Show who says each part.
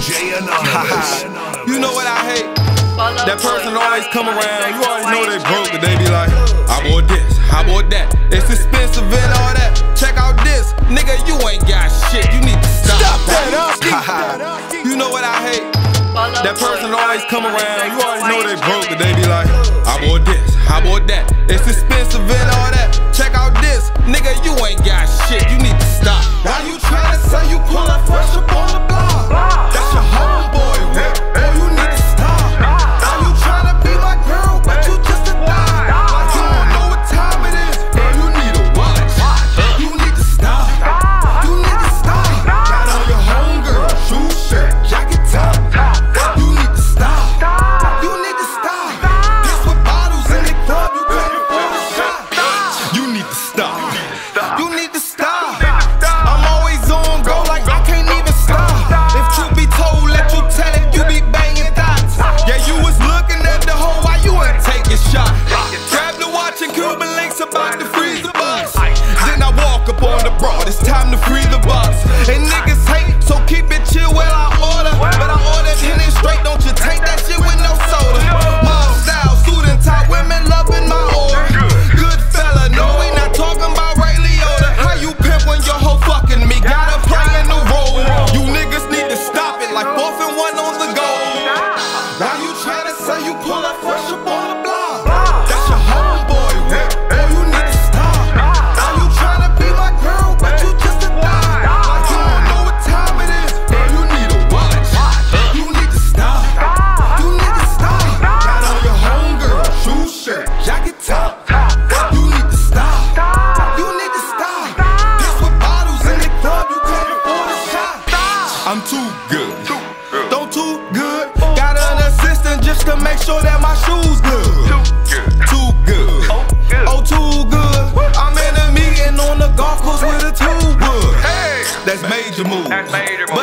Speaker 1: DJ Anonymous.
Speaker 2: you know what I hate? That person always come around. You always know they broke, but they be like, I bought this, I bought that. It's expensive and all that. Check out this, nigga. You ain't got shit. You need to stop.
Speaker 3: Stop that up.
Speaker 2: you know what I hate? That person always come around. You always know they broke, but they be like, need to stop.
Speaker 4: I'm always on go like I can't even stop. If truth be told, let you tell it, you be banging thoughts. Yeah, you was looking at the hole while you ain't taking shot. Grab the watch and Cuban links about to freeze the box. Then I walk up on the broad, it's time to free stop it like fourth and one on the goal. Why you tryna say you pull up fresh up on the block? That's your homeboy, whip. Boy, you need to stop. Why you tryna be my girl, but you just a dime? Like you don't know what time it is, girl. You need a watch. You need to stop. You need to stop. Got on your homegirl, shoe shirt, jacket top. You need to make sure that my shoes good. Too good. Too good. Oh, too good. I'm in a meeting on the golf course with a two wood. Hey. That's major move. That's major move.